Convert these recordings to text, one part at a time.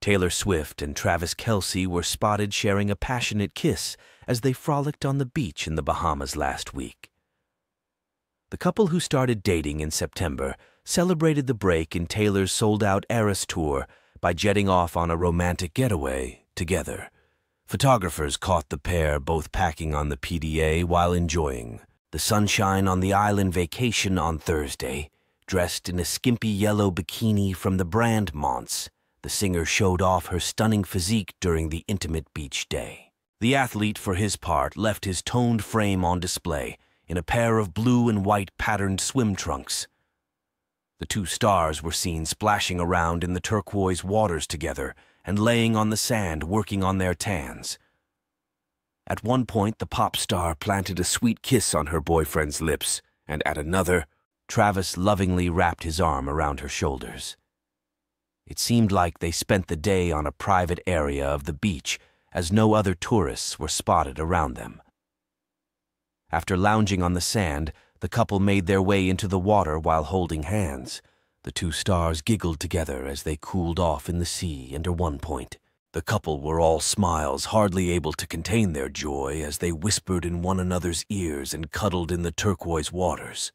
Taylor Swift and Travis Kelce were spotted sharing a passionate kiss as they frolicked on the beach in the Bahamas last week. The couple who started dating in September celebrated the break in Taylor's sold-out Eras tour by jetting off on a romantic getaway together. Photographers caught the pair both packing on the PDA while enjoying the sunshine on the island vacation on Thursday, dressed in a skimpy yellow bikini from the brand Mons. The singer showed off her stunning physique during the intimate beach day. The athlete, for his part, left his toned frame on display in a pair of blue and white patterned swim trunks. The two stars were seen splashing around in the turquoise waters together and laying on the sand working on their tans. At one point, the pop star planted a sweet kiss on her boyfriend's lips, and at another, Travis lovingly wrapped his arm around her shoulders. It seemed like they spent the day on a private area of the beach, as no other tourists were spotted around them. After lounging on the sand, the couple made their way into the water while holding hands. The two stars giggled together as they cooled off in the sea under one point. The couple were all smiles, hardly able to contain their joy as they whispered in one another's ears and cuddled in the turquoise waters.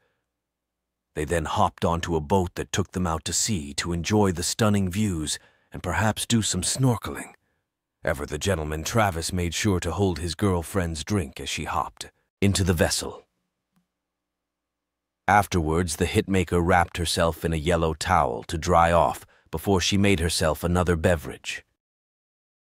They then hopped onto a boat that took them out to sea to enjoy the stunning views and perhaps do some snorkeling. Ever the gentleman, Travis made sure to hold his girlfriend's drink as she hopped into the vessel. Afterwards, the hitmaker wrapped herself in a yellow towel to dry off before she made herself another beverage.